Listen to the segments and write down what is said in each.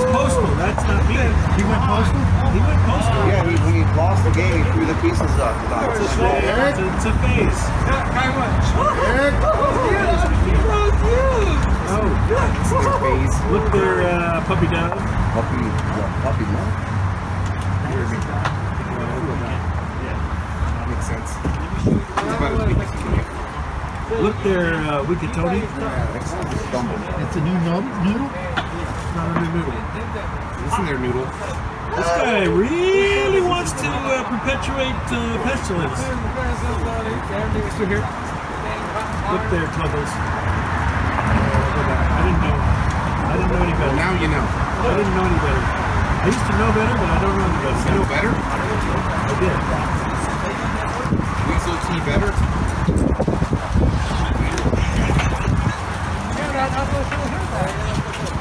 was postal. That's not me. He went postal? He went postal. Yeah, he, when he lost the game, he threw the pieces up. It's a phase. It's a, it's a phase. Eric? Oh, Their face. look their uh, puppy down. Puppy, what, puppy milk? Makes sense. It's about as big as can get. Look their uh, Wikitoni. Stumble. It's a new no- noodle? Not a new noodle. Listen there, Noodle. This guy really wants to uh, perpetuate uh, pestilence. Still here? Look their troubles. I didn't know. I didn't know any better. Now you know. I didn't know any better. I used to know better, but I don't know any better. You know better? I did. Weasel tea better?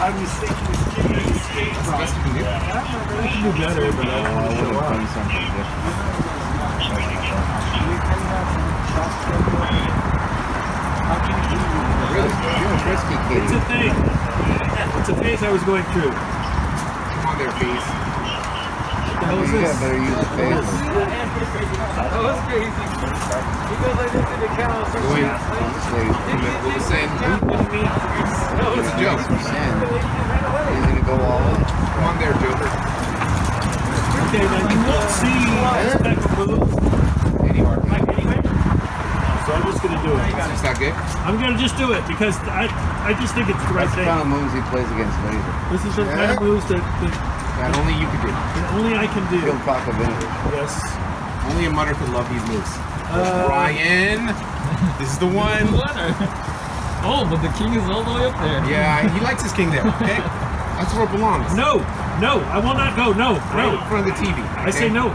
I was thinking That's the best you can do. I can do better, but I don't want to show I've up. done something different. Really? You're a frisky kid. It's a thing. It's a phase I was going through. Come on there, face. What the hell is You this? got better use the face. Go in. Honestly, We'll descend. It's a joke. He's gonna go all in. Come on there, Joker. Okay, now you won't see this type of move, Any mark. so I'm just gonna do it. Is that good? I'm gonna just do it because I I just think it's the right That's the thing. kind of moves he plays against Laser. This is the kind of moves that, that, That only you could do. that only I can do. Phil Kakovinovic. Yes. Only a mutter could love these moves. Uh, Ryan. This is the one. Oh, but the king is all the way up there. Yeah, he likes his king there, okay? That's where it belongs. No, no, I will not go. No, Right in front of the TV. I say no.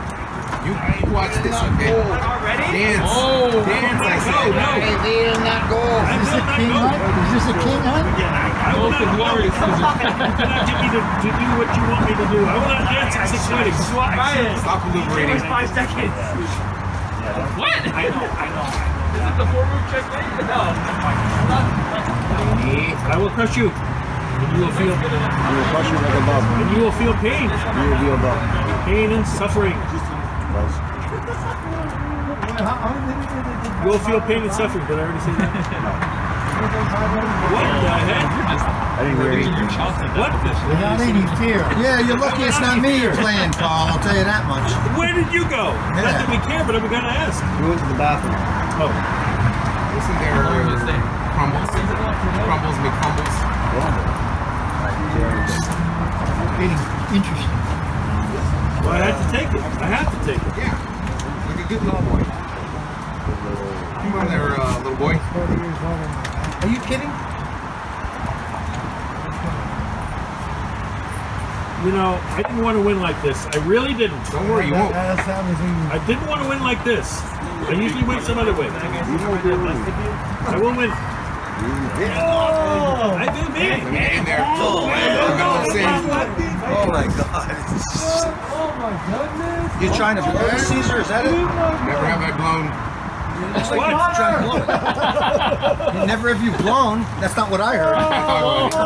You, you watch this, okay? Dance. Oh. Dance, I No, said. no. They did not go. Is this a king hunt? Is this a king hunt? I will not glory, go. You cannot get me to, to do what you want me to do. I will not dance at six weddings. Stop deliberating. Five seconds. What? I know, I know. Is it the four move checkmate? No. I will crush you. And you will feel You will crush you like a bug. and you will feel pain. You will be a bug. Pain and suffering. You will feel pain and suffering. Did I already say that? What the heck? I didn't hear you. What? Without any fear. Yeah, you're lucky it's not me you're playing, Paul. I'll tell you that much. Where did you go? Not Yeah. that we care, but I'm gonna ask. You went to the bathroom. Oh, Listen there, crumbles. Crumbles, McCrumbles. Getting interesting. Well, I had to take it. I have to take it. Yeah. Like a good little boy. Come on there, uh, little boy. Are you kidding? You know, I didn't want to win like this. I really didn't. Don't worry, you won't. I didn't want to win like this. I usually win some other way. I will win. I do Let mean. me get in there. Oh, Oh my god. Oh my goodness. You're trying to oh blow Cesar, is that it? Oh never have I blown. Looks like you're trying to blow it. Never have you blown. That's not what I heard.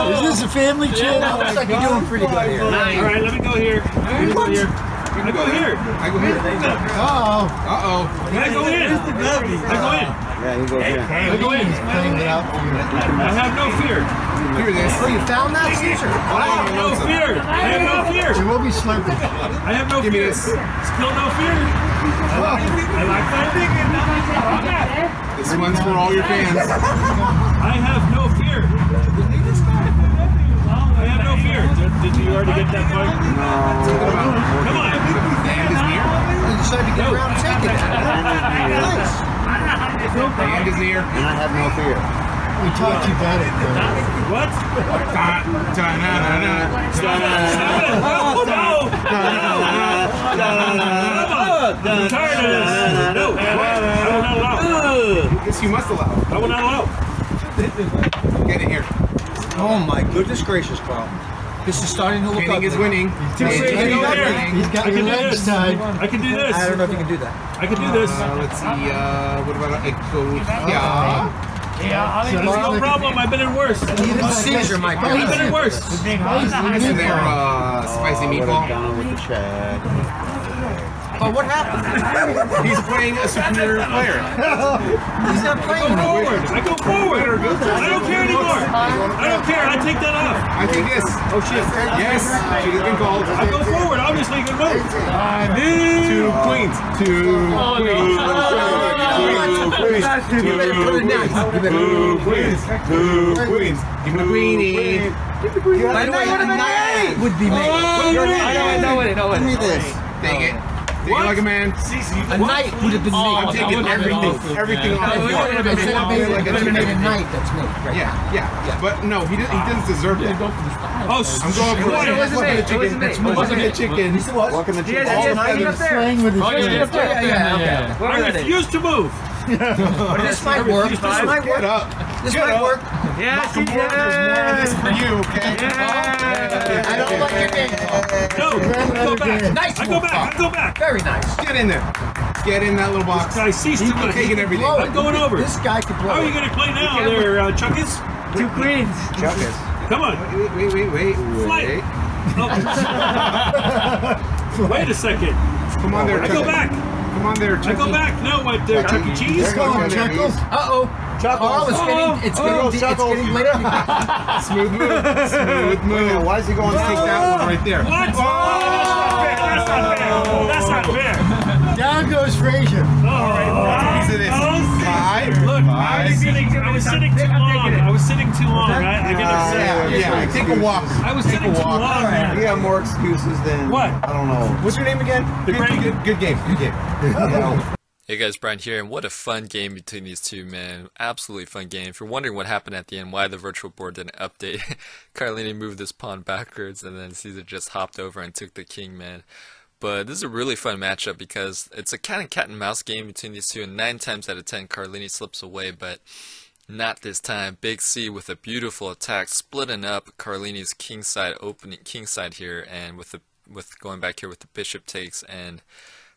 Oh, is this a family channel? Looks like you're doing pretty good here. All right, let me go here. Let me go here. I go here. I go here. Oh, Uh-oh. I go in. I go in. Yeah, he goes in. I go in. he's playing it out for you. I have no fear. Hear this. Oh, you found that, Cesar? I have no fear. I have no fear. There will be slurping. I have no Give me fear. this. Still no fear. I like, I like that. This one's for all your fans. I have no fear. I have no fear. Did, did you already get that point? Come on. The end is near. You decided to get around and take it. Nice. The end is near. And I have no fear. We taught you better. What? Da, da, na, na, na. Stop it. No, no. I'm tired of this. No. I will not allow. Yes, you must allow. I will not allow. Get in here. Oh my goodness gracious, Carl. This is starting to look Winning is ugly. winning. Too It's crazy winning over is here. winning. He's got I your can do legs this. tied. I can do this. I don't know if you can do that. I can do this. Uh, let's see. Uh, what about Echo? Yeah. No problem. I've been in worse. Even Cesar might be. I've been in worse. Isn't there uh, spicy meatball? Down with the check. Oh, what happened? He's playing a superior player. He's not playing anymore. Forward. I go forward. I don't care anymore. I don't care. I take that off. I think this. Oh shit. Yes. She has been called. I go forward. Obviously, you can move. Two queens. Two queens. You better put it now. You better- Two queens. Two queens. Give me the queenie. By the way, a knight would be made. I know it, know it. Give me this. Take it. It like a man. A knight would have been I'm taking everything. Everything off the If floor. you would have made Like a would have made a chicken. knight that's made. Right. Yeah, yeah. But no, he doesn't, he doesn't deserve that. Oh, I'm going for. It wasn't. It wasn't me. That's Fucking the chicken. Walking the chicken. he has, he up there. Playing with his yeah, yeah, yeah, yeah. I refuse to move. This might work. This might Get work. up. This Get might up. work. Yes, he This is did. for you, okay? I don't like your game. No, I go back. Nice I go back. I go back. Very nice. Get in there. Get in that little box. I cease to He my can- he taking can everything. blow it. I'm going over. This guy could blow How are you it. going to play now, there, uh, Chuckus? Two queens. Chuckus. Come on. Wait, wait, wait, wait. Flight. wait. Oh. Wait a second. Come on there, I go Chucky. back. Come on there, I Chucky. go back. No, what, there, Chuck E. Cheese? There goes there, Chuckles. Uh-oh. Chuckles. Oh, it's getting, it's getting, Oh, it's Chuckles. getting late. Smooth move. Smooth move. Why is he going to Take that one right there. What? Oh, that's not fair. That's not fair. Down goes Frazier. All right. Oh, Piece of. Five. Look, I was Five. sitting, I was sitting too long. I was sitting too long. I, I get Yeah, upset. yeah. Take a walk. I was Take sitting a too walk. long. We have more excuses than What? I don't know. What's your name again? The good, Great- good, good game. Good game. Hey guys, Brian here, and what a fun game between these two, man. Absolutely fun game. If you're wondering what happened at the end, why the virtual board didn't update, Carlini moved this pawn backwards, and then Cesar just hopped over and took the king, man. But this is a really fun matchup because it's a kind of cat and mouse game between these two, and nine times out of ten, Carlini slips away, but not this time. Big C with a beautiful attack, splitting up Carlini's kingside opening kingside here, and with the with going back here with the bishop takes and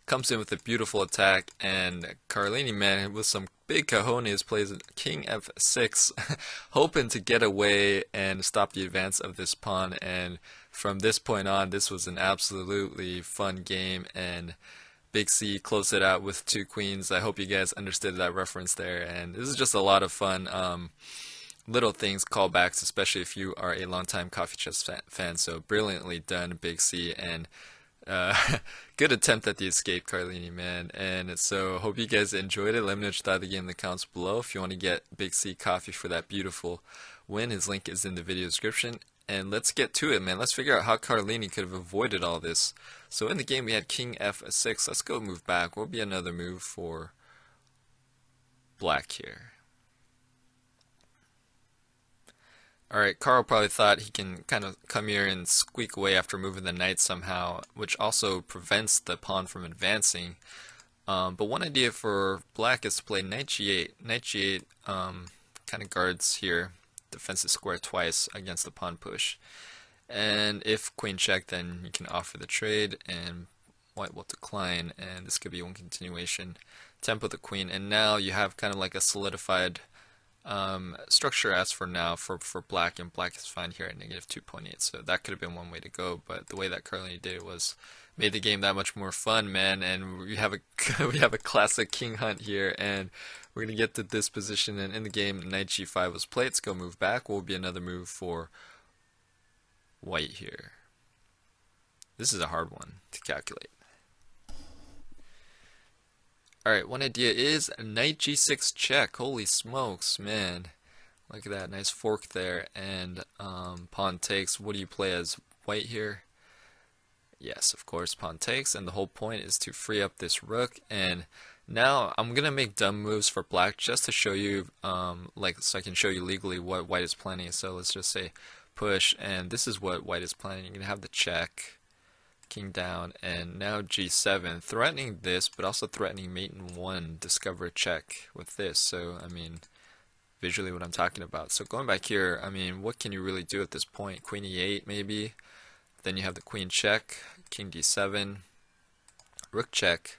comes in with a beautiful attack, and Carlini, man, with some big cojones, plays king f6, hoping to get away and stop the advance of this pawn. And from this point on, this was an absolutely fun game, and Big C closed it out with two queens. I hope you guys understood that reference there, and this is just a lot of fun. Um, little things, callbacks, especially if you are a longtime Coffee Chess fan. So brilliantly done, Big C, and uh, good attempt at the escape, Carlini, man. And so hope you guys enjoyed it. Let me know what you thought of the game in the comments below. If you want to get Big C coffee for that beautiful win, his link is in the video description. And let's get to it, man. Let's figure out how Carlini could have avoided all this. So in the game we had King F6. Let's go move back. Will be another move for Black here? Alright, Carl probably thought he can kind of come here and squeak away after moving the knight somehow, which also prevents the pawn from advancing. Um, but one idea for black is to play knight g8. Knight g8 um, kind of guards here, defensive square twice against the pawn push. And if queen check, then you can offer the trade, and white will decline, and this could be one continuation. Tempo the queen, and now you have kind of like a solidified um, structure as for now for, for black, and black is fine here at negative 2.8, so that could have been one way to go, but the way that Carlini did it was made the game that much more fun, man, and we have a we have a classic king hunt here, and we're going to get to this position, and in the game, knight g5 was played, let's go move back, will be another move for white here. This is a hard one to calculate. Alright, one idea is knight g6 check. Holy smokes, man. Look at that, nice fork there. And um, pawn takes. What do you play as white here? Yes, of course, pawn takes. And the whole point is to free up this rook. And now I'm going to make dumb moves for black just to show you, um, like, so I can show you legally what white is planning. So let's just say push. And this is what white is planning. You're going to have the check king down, and now g7, threatening this, but also threatening mate in 1, discover check with this, so, I mean, visually what I'm talking about. So going back here, I mean, what can you really do at this point? Queen e8, maybe? Then you have the queen check, king d7, rook check,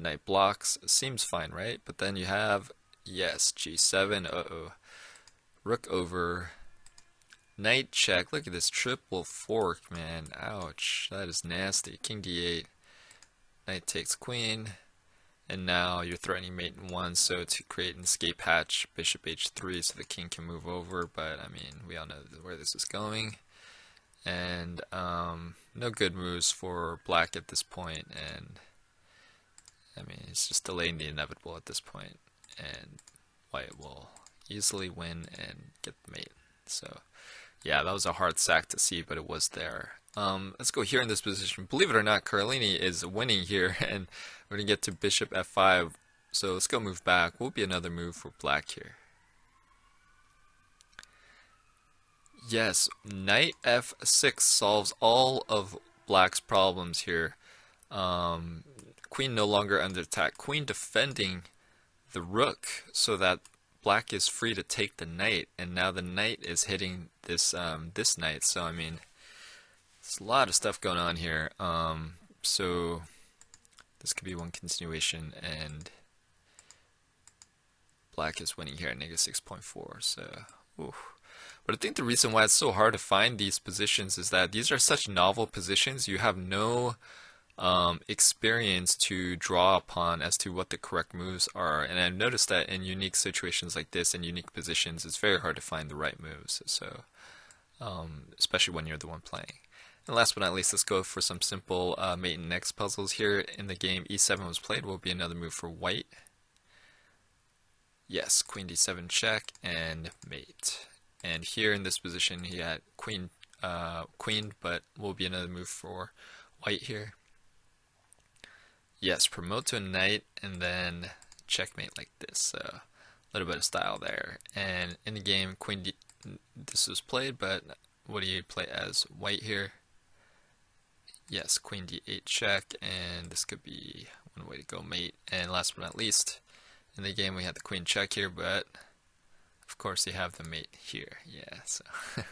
knight blocks, seems fine, right? But then you have Yes, g7. Uh-oh. Rook over. Knight check. Look at this triple fork, man. Ouch. That is nasty. King d8. Knight takes queen. And now you're threatening mate in one, so to create an escape hatch, bishop h3, so the king can move over. But I mean, we all know where this is going. And um, no good moves for black at this point. and I mean, it's just delaying the inevitable at this point. point, and white will easily win and get the mate. So, yeah, that was a hard sack to see, but it was there. Um, let's go here in this position. Believe it or not, Carlini is winning here, and we're going to get to bishop f5. So let's go move back. Will be another move for black here. Yes, knight f6 solves all of black's problems here. Um, queen no longer under attack. Queen defending the rook so that black is free to take the knight, and now the knight is hitting this um, this knight. So I mean, there's a lot of stuff going on here. Um, so this could be one continuation, and black is winning here at negative 6.4. So. But I think the reason why it's so hard to find these positions is that these are such novel positions. You have no um, experience to draw upon as to what the correct moves are. And I've noticed that in unique situations like this, in unique positions, it's very hard to find the right moves. So, um, especially when you're the one playing. And last but not least, let's go for some simple uh, mate and next puzzles here. In the game e7 was played, will be another move for white. Yes, queen d7 check and mate. And here in this position, he had queen, uh, queen, but will be another move for white here. Yes, promote to a knight and then checkmate like this. A little bit of style there. And in the game, queen D this was played, but what do you play as white here? Yes, queen d8 check, and this could be one way to go mate. And last but not least, in the game we had the queen check here, but of course you have the mate here. Yeah, so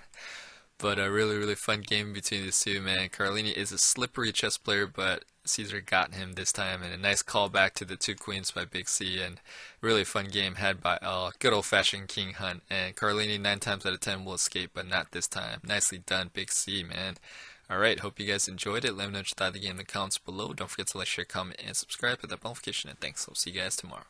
But a really, really fun game between these two, man. Carlini is a slippery chess player, but Cesar got him this time, and a nice callback to the two queens by Big C, and really fun game had by uh, good old-fashioned King Hunt. And Carlini nine times out of ten will escape, but not this time. Nicely done, Big C, man. Alright, hope you guys enjoyed it. Let me know what you thought of the game in the comments below. Don't forget to like, share, comment, and subscribe. Hit that notification, and thanks. I'll see you guys tomorrow.